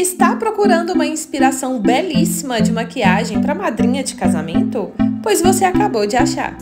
Está procurando uma inspiração belíssima de maquiagem para madrinha de casamento? Pois você acabou de achar.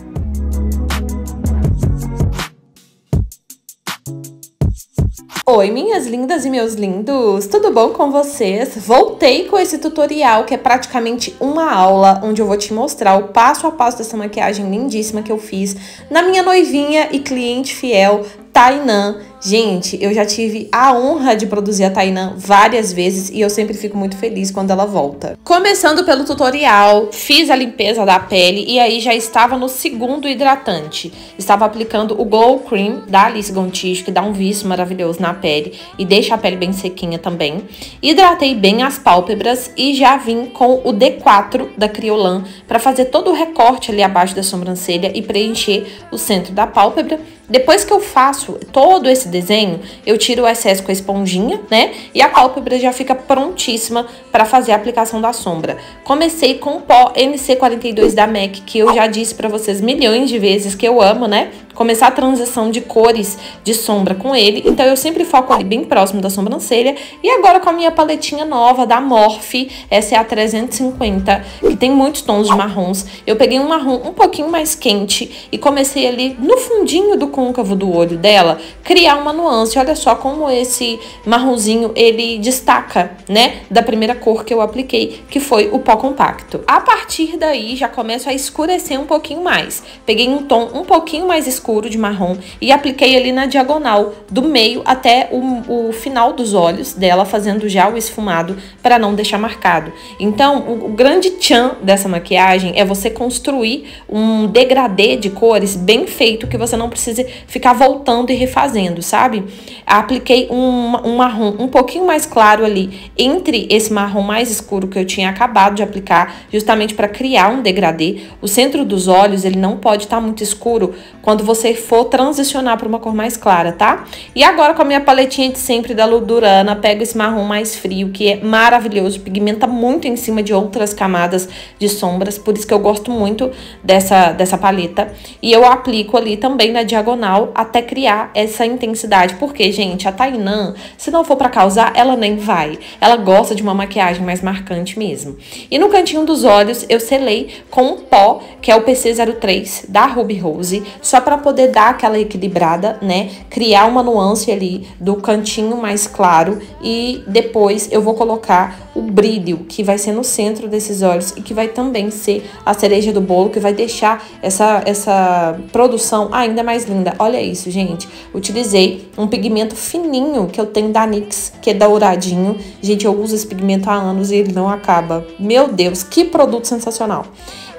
Oi, minhas lindas e meus lindos! Tudo bom com vocês? Voltei com esse tutorial que é praticamente uma aula onde eu vou te mostrar o passo a passo dessa maquiagem lindíssima que eu fiz na minha noivinha e cliente fiel Tainan Gente, eu já tive a honra de produzir a Tainã várias vezes e eu sempre fico muito feliz quando ela volta. Começando pelo tutorial, fiz a limpeza da pele e aí já estava no segundo hidratante. Estava aplicando o Glow Cream da Alice Gontijo, que dá um viço maravilhoso na pele e deixa a pele bem sequinha também. Hidratei bem as pálpebras e já vim com o D4 da Criolan para fazer todo o recorte ali abaixo da sobrancelha e preencher o centro da pálpebra. Depois que eu faço todo esse desenho, eu tiro o excesso com a esponjinha, né? E a pálpebra já fica prontíssima para fazer a aplicação da sombra. Comecei com o pó NC42 da MAC, que eu já disse para vocês milhões de vezes que eu amo, né? Começar a transição de cores de sombra com ele. Então eu sempre foco ali bem próximo da sobrancelha. E agora com a minha paletinha nova da Morphe, essa é a 350, que tem muitos tons de marrons. Eu peguei um marrom um pouquinho mais quente e comecei ali no fundinho do côncavo do olho dela criar uma nuance. Olha só como esse marronzinho ele destaca, né, da primeira cor que eu apliquei, que foi o pó compacto. A partir daí já começo a escurecer um pouquinho mais. Peguei um tom um pouquinho mais escuro de marrom e apliquei ali na diagonal do meio até o, o final dos olhos dela, fazendo já o esfumado para não deixar marcado. Então, o, o grande tchan dessa maquiagem é você construir um degradê de cores bem feito que você não precise ficar voltando e refazendo, sabe? Apliquei um, um marrom um pouquinho mais claro ali entre esse marrom mais escuro que eu tinha acabado de aplicar, justamente para criar um degradê. O centro dos olhos, ele não pode estar tá muito escuro quando você for transicionar para uma cor mais clara, tá? E agora com a minha paletinha de sempre da Ludurana, pego esse marrom mais frio, que é maravilhoso, pigmenta muito em cima de outras camadas de sombras, por isso que eu gosto muito dessa, dessa paleta. E eu aplico ali também na diagonal até criar essa intensidade, porque, gente, a Tainã, se não for para causar, ela nem vai. Ela gosta de uma maquiagem mais marcante mesmo. E no cantinho dos olhos, eu selei com um pó, que é o PC03 da Ruby Rose, só para poder dar aquela equilibrada, né? Criar uma nuance ali do cantinho mais claro e depois eu vou colocar o brilho que vai ser no centro desses olhos e que vai também ser a cereja do bolo, que vai deixar essa, essa produção ainda mais linda. Olha isso, gente. Utilizei um pigmento fininho que eu tenho da NYX, que é douradinho. Gente, eu uso esse pigmento há anos e ele não acaba. Meu Deus, que produto sensacional.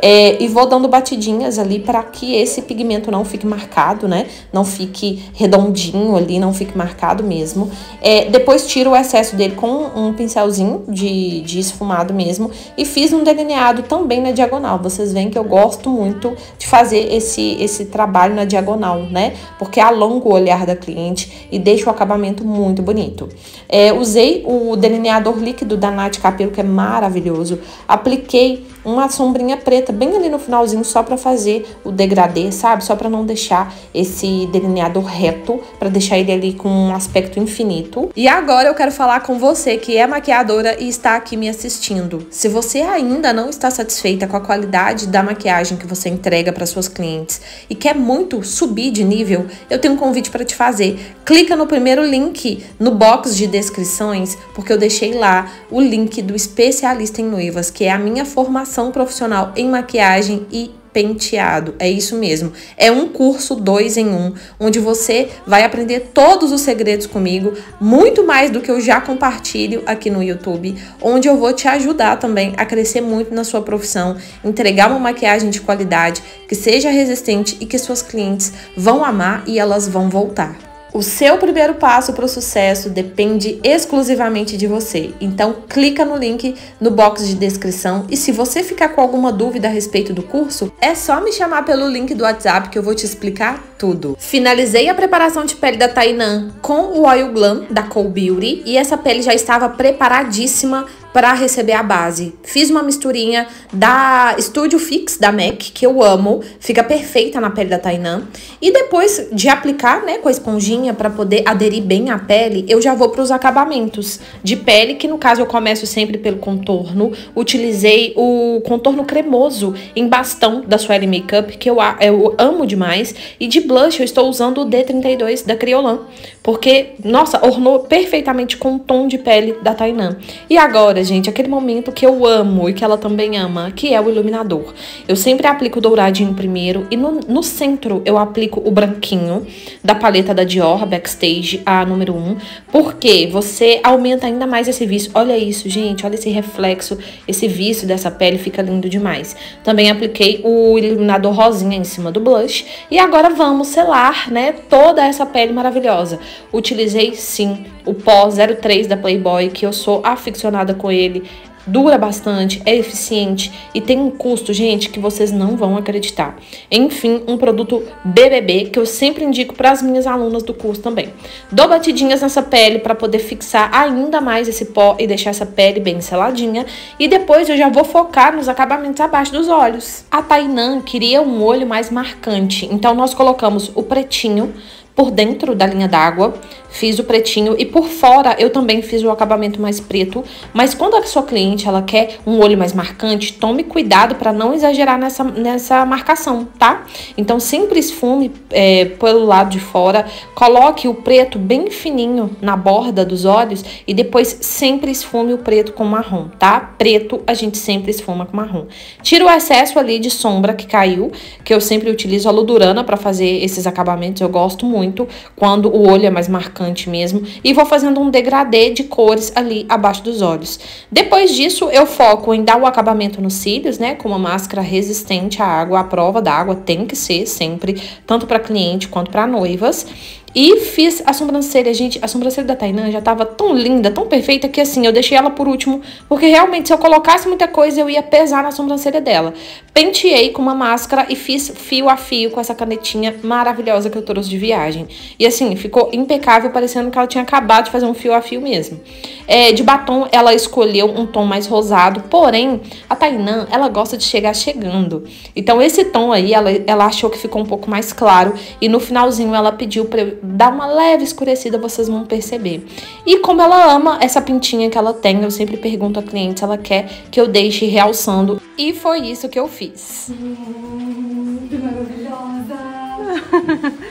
É, e vou dando batidinhas ali para que esse pigmento não fique marcado, né? Não fique redondinho ali, não fique marcado mesmo. É, depois tiro o excesso dele com um pincelzinho de, de esfumado mesmo e fiz um delineado também na diagonal. Vocês veem que eu gosto muito de fazer esse, esse trabalho na diagonal, né? Porque alonga o olhar da cliente e deixa o acabamento muito bonito. É, usei o delineador líquido da Nath Capelo, que é maravilhoso. Apliquei uma sombrinha preta bem ali no finalzinho só para fazer o degradê, sabe? Só para não deixar esse delineador reto, para deixar ele ali com um aspecto infinito. E agora eu quero falar com você que é maquiadora e está aqui me assistindo. Se você ainda não está satisfeita com a qualidade da maquiagem que você entrega para suas clientes e quer muito subir de nível, eu tenho um convite para te fazer. Clica no primeiro link no box de descrições, porque eu deixei lá o link do especialista em noivas, que é a minha formação formação profissional em maquiagem e penteado. É isso mesmo. É um curso dois em um, onde você vai aprender todos os segredos comigo, muito mais do que eu já compartilho aqui no YouTube, onde eu vou te ajudar também a crescer muito na sua profissão, entregar uma maquiagem de qualidade que seja resistente e que suas clientes vão amar e elas vão voltar. O seu primeiro passo para o sucesso depende exclusivamente de você. Então, clica no link no box de descrição e se você ficar com alguma dúvida a respeito do curso, é só me chamar pelo link do WhatsApp que eu vou te explicar tudo. Finalizei a preparação de pele da Tainan com o Oil Glam da Cool Beauty e essa pele já estava preparadíssima para receber a base. Fiz uma misturinha da Studio Fix da MAC, que eu amo, fica perfeita na pele da Tainan. E depois de aplicar, né, com a esponjinha para poder aderir bem à pele, eu já vou para os acabamentos de pele, que no caso eu começo sempre pelo contorno. Utilizei o contorno cremoso em bastão da Swelly Makeup, que eu, eu amo demais. E de blush eu estou usando o D32 da Criolan, porque, nossa, ornou perfeitamente com o tom de pele da Tainan. E agora, gente, aquele momento que eu amo e que ela também ama, que é o iluminador. Eu sempre aplico o douradinho primeiro e no, no centro eu aplico o branquinho da paleta da Dior Backstage, a número 1, porque você aumenta ainda mais esse vício. Olha isso, gente, olha esse reflexo, esse vício dessa pele fica lindo demais. Também apliquei o iluminador rosinha em cima do blush e agora vamos selar, né, toda essa pele maravilhosa. Utilizei sim o pó 03 da Playboy, que eu sou aficionada com ele dura bastante, é eficiente e tem um custo, gente, que vocês não vão acreditar. Enfim, um produto BBB que eu sempre indico para as minhas alunas do curso também. Dou batidinhas nessa pele para poder fixar ainda mais esse pó e deixar essa pele bem seladinha. E depois eu já vou focar nos acabamentos abaixo dos olhos. A Tainan queria um olho mais marcante, então nós colocamos o pretinho por dentro da linha d'água, fiz o pretinho e por fora eu também fiz o acabamento mais preto, mas quando a sua cliente ela quer um olho mais marcante, tome cuidado para não exagerar nessa, nessa marcação, tá? Então sempre esfume é, pelo lado de fora, coloque o preto bem fininho na borda dos olhos e depois sempre esfume o preto com marrom, tá? Preto a gente sempre esfuma com marrom. Tira o excesso ali de sombra que caiu, que eu sempre utilizo a Ludurana para fazer esses acabamentos, eu gosto muito quando o olho é mais marcante mesmo. E vou fazendo um degradê de cores ali abaixo dos olhos. Depois disso, eu foco em dar o acabamento nos cílios, né? Com uma máscara resistente à água, à prova da água tem que ser sempre, tanto para cliente quanto para noivas. E fiz a sobrancelha, gente, a sobrancelha da Tainan já tava tão linda, tão perfeita, que assim, eu deixei ela por último, porque realmente se eu colocasse muita coisa, eu ia pesar na sobrancelha dela. Penteei com uma máscara e fiz fio a fio com essa canetinha maravilhosa que eu trouxe de viagem. E assim, ficou impecável, parecendo que ela tinha acabado de fazer um fio a fio mesmo. É, de batom, ela escolheu um tom mais rosado, porém, a Tainan, ela gosta de chegar chegando. Então, esse tom aí, ela, ela achou que ficou um pouco mais claro, e no finalzinho ela pediu pra eu dá uma leve escurecida, vocês vão perceber. E como ela ama essa pintinha que ela tem, eu sempre pergunto à cliente se ela quer que eu deixe realçando. E foi isso que eu fiz. Hum, que maravilhosa!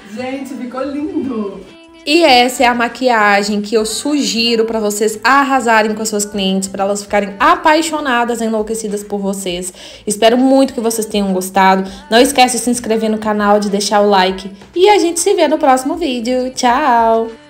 Gente, ficou lindo! E essa é a maquiagem que eu sugiro para vocês arrasarem com as suas clientes, para elas ficarem apaixonadas, enlouquecidas por vocês. Espero muito que vocês tenham gostado. Não esquece de se inscrever no canal, de deixar o like e a gente se vê no próximo vídeo. Tchau!